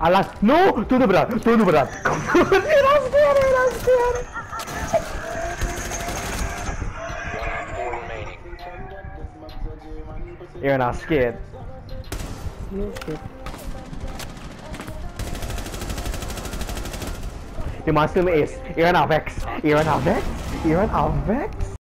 Alas, no! Tudo brado, tudo brado. One on four remaining. You're not scared. No shit You must ace. You're an Avex. You're an Avex. You're an Avex.